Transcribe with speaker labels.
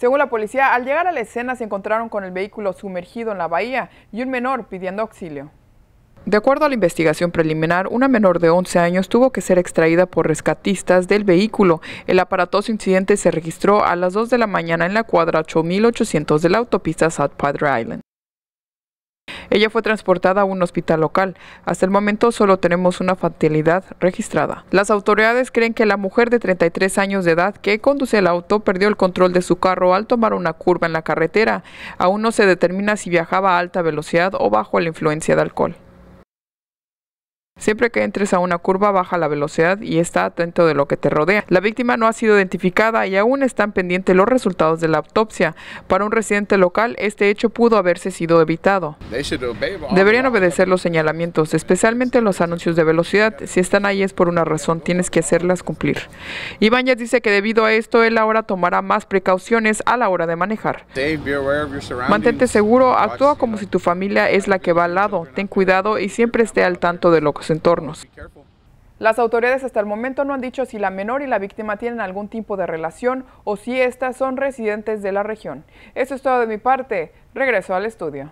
Speaker 1: Según la policía, al llegar a la escena se encontraron con el vehículo sumergido en la bahía y un menor pidiendo auxilio. De acuerdo a la investigación preliminar, una menor de 11 años tuvo que ser extraída por rescatistas del vehículo. El aparatoso incidente se registró a las 2 de la mañana en la cuadra 8800 de la autopista South Padre Island. Ella fue transportada a un hospital local. Hasta el momento solo tenemos una fatalidad registrada. Las autoridades creen que la mujer de 33 años de edad que conduce el auto perdió el control de su carro al tomar una curva en la carretera. Aún no se determina si viajaba a alta velocidad o bajo la influencia de alcohol. Siempre que entres a una curva, baja la velocidad y está atento de lo que te rodea. La víctima no ha sido identificada y aún están pendientes los resultados de la autopsia. Para un residente local, este hecho pudo haberse sido evitado. Deberían obedecer los señalamientos, especialmente los anuncios de velocidad. Si están ahí es por una razón, tienes que hacerlas cumplir. Ibáñez dice que debido a esto, él ahora tomará más precauciones a la hora de manejar. Mantente seguro, actúa como si tu familia es la que va al lado. Ten cuidado y siempre esté al tanto de lo que entornos. Las autoridades hasta el momento no han dicho si la menor y la víctima tienen algún tipo de relación o si estas son residentes de la región. Eso es todo de mi parte. Regreso al estudio.